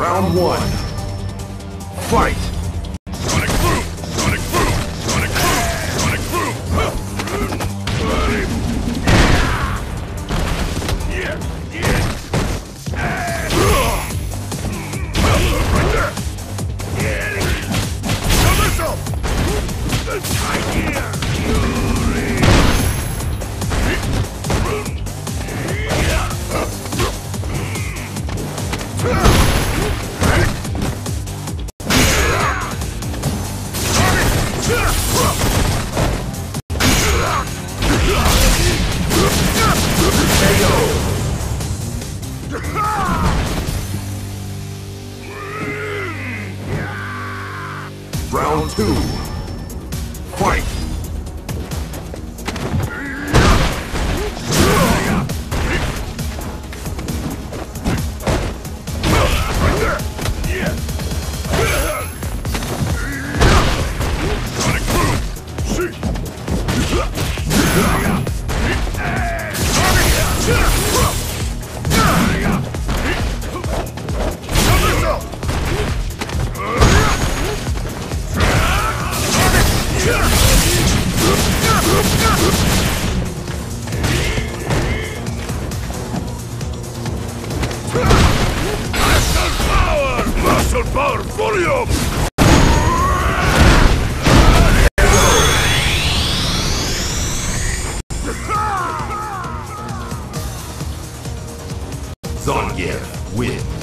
Round one. Fight! Round two. Fight! Volume! Zangief wins.